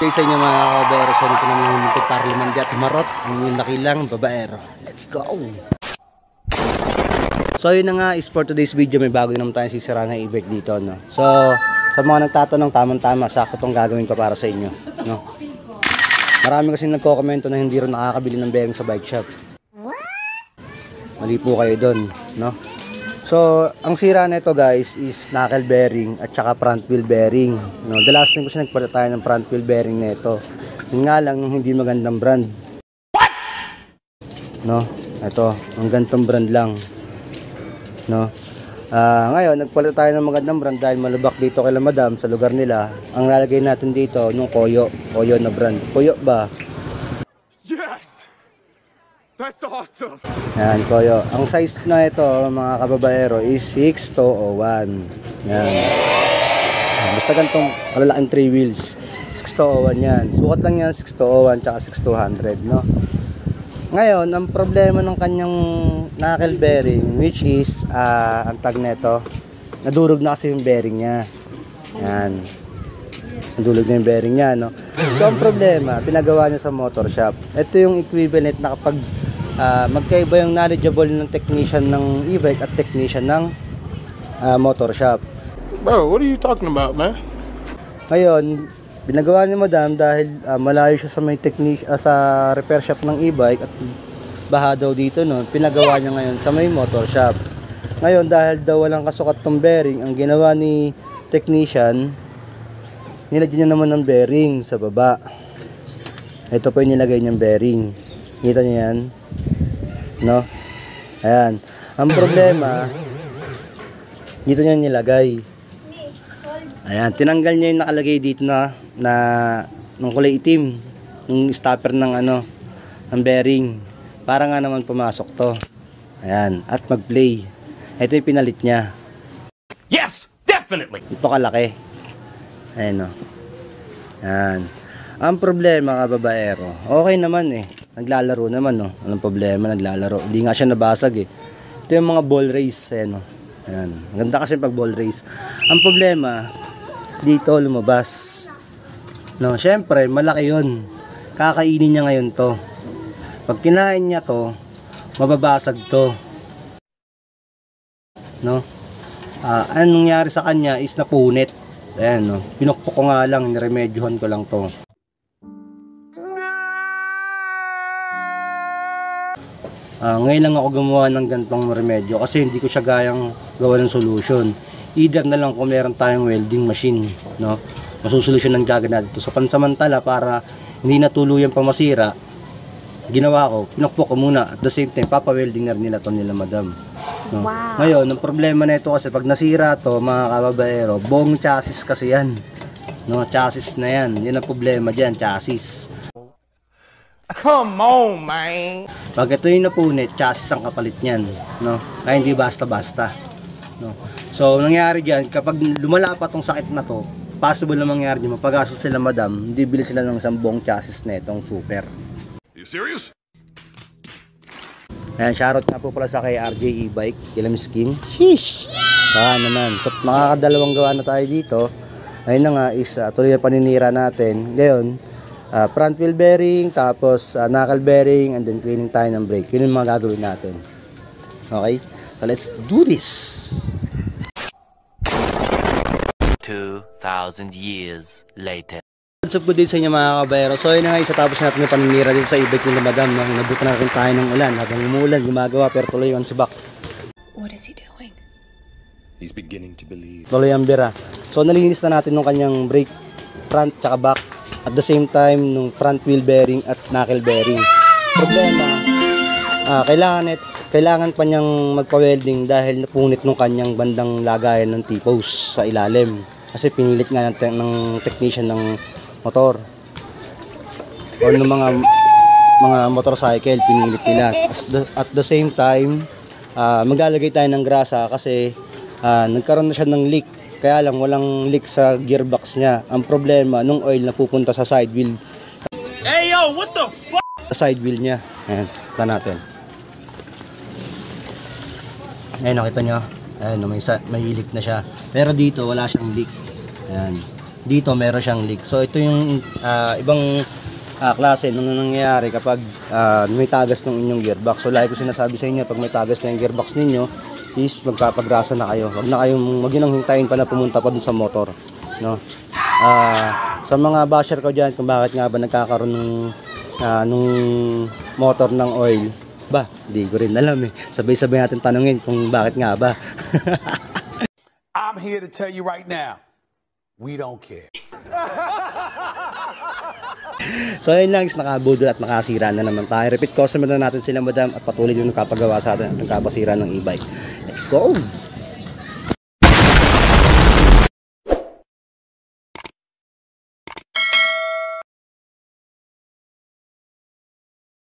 Okay sa inyo mga kabero, so nito naman yung para lumandi at humarot ang nakilang babaero. Let's go! So yun na nga is for today's video, may bago naman tayong sisira na e-bike dito. No? So sa mga nagtatanong, tamang-tama, sakto tong gagawin ko para sa inyo. No? Marami kasi nagko-komento na hindi rin nakakabili ng bearing sa bike shop. Mali po kayo doon. No? So, ang sira nito guys is knuckle bearing at saka front wheel bearing. No, the last time kasi nagpalit tayo ng front wheel bearing nito. Yun nga lang yung hindi magandang brand. What? No, ito, ang gantong brand lang. No. Ah, ngayon nagpalit tayo ng magandang brand dahil malubak dito kay Madam sa lugar nila. Ang lalagay natin dito nung Koyo, Koyo na brand. Koyo ba? That's awesome! Yan, Koyo. Ang size na ito, mga kababaero, is 6 to 01. Yan. Yan, Basta ganitong kalalaking 3 wheels. 6 to 01 yan. Sukat lang yan 6 to 01 tsaka 6 to 100, no? Ngayon, ang problema ng kanyang knuckle bearing, which is, ah, ang tag nito, nadurog na kasi yung bearing niya. Yan. Nadulog na yung bearing niya, no? So, ang problema, pinagawa niya sa motor shop. Ito yung equivalent na kapag ah, magkaiba yung knowledgeable ng technician ng e-bike at technician ng ah, motor shop. Bro, what are you talking about, man? Ngayon, binagawa ni Madam dahil ah, malayo siya sa may technic ah, sa repair shop ng e-bike at baha daw dito no. Pinagawa niya ngayon sa may motor shop. Ngayon dahil daw walang kasukat tong bearing, ang ginawa ni technician nilagyan niya naman ng bearing sa baba. Ito po yung nilagay niyang bearing. Kita niyo yan? No? Ayan. Ang problema, dito niya nilagay. Ayan, tinanggal niya yung nakalagay dito na na ng kulay itim, yung stopper ng ano, ng bearing. Para nga naman pumasok to. Ayan, at mag-play. Ito yung pinalit niya. Yes! Definitely! Ito kalaki. Ayan o. Ayan. Ang problema kababaero, okay naman eh. Naglalaro naman no. Anong problema, naglalaro. Hindi nga siya nabasag eh. Ito yung mga ball race. Ayan o. Ayan. Ganda kasi pag ball race. Ang problema, dito lumabas. No, syempre, malaki yun. Kakainin niya ngayon to. Pag kinain niya to, mababasag to. No? Ah, anong nangyari sa kanya is napunit. Ayan, no. Pinukpok ko nga lang, niremedyohan ko lang to. Ah, ngayon lang ako gumawa ng gantong remedyo kasi hindi ko siya gayang gawa ng solution. Either na lang kung meron tayong welding machine, no? Masusolusyonan kagad natin ito. Sa pansamantala para hindi na tuluyan pa masira, ginawa ko, pinukpok ko muna at the same time, papa-welding na rin nila to nila madam. No? Ngayon, ang problema na ito kasi pag nasira to, mga kababaero, buong chassis kasi yan. No, chassis na yan. Yan ang problema dyan, chassis. Come on, man! Pag ito yung napunit, chassis ang kapalit niyan, no? Kaya hindi basta-basta, no? So, nangyari diyan, kapag lumala pa tong sakit na to, possible na mangyari diyan, mapagastos sila madam, hindi bili sila ng isang buong chassis na itong super. You serious? Ayan, shoutout nga po pala sa kay RJ e-bike, Kilam Scheme. Sheesh! Baka naman. So, makakadalawang gawa na tayo dito. Ayun na nga is uh, tuloy na paninira natin. Ngayon, ah, front wheel bearing, tapos uh, knuckle bearing, and then cleaning tayo ng brake. Yun yung mga gagawin natin. Okay? So, let's do this! 2,000 years later. What's up good day sa inyo mga kabayero? So yun na nga isa tapos natin yung paninira dito sa e-bike nila madam. No? Inabutan na rin tayo ng ulan. Habang umuulan, gumagawa pero tuloy yung sibak. What is he doing? He's beginning to believe. Tuloy ang bira. So nalinis na natin nung kanyang brake front tsaka back. At the same time nung front wheel bearing at knuckle bearing. Problema, ah, kailangan, it, kailangan pa niyang magpa-welding dahil napunit nung kanyang bandang lagayan ng T-post sa ilalim. Kasi pinilit nga ng, te- ng technician ng motor. Or ng mga mga motorcycle, pinilit nila. At the, at the same time, ah, maglalagay tayo ng grasa kasi ah, nagkaroon na siya ng leak. Kaya lang walang leak sa gearbox niya. Ang problema, nung oil na pupunta sa side wheel, Hey, yo, what the fuck? sa side wheel niya. Ayan, kita natin. Ayan, nakita nyo. Ayan, may, sa- may leak na siya. Pero dito, wala siyang leak. Ayan. dito meron siyang leak. So ito yung ah, ibang ah, klase nung nangyayari kapag ah, may tagas ng inyong gearbox. So lagi ko sinasabi sa inyo pag may tagas na yung gearbox ninyo is magpapagrasa na kayo. Wag na kayong wag hintayin pa na pumunta pa dun sa motor, no? Ah, sa mga basher ko diyan kung bakit nga ba nagkakaroon ng ah, nung motor ng oil. Ba, di ko rin alam eh. Sabay-sabay natin tanungin kung bakit nga ba. I'm here to tell you right now, we don't care. So ayun lang, nakabudol at nakasira na naman tayo. Repeat customer na natin sila madam at patuloy yung nakapagawa sa atin at nagkapasira ng e-bike. Let's go!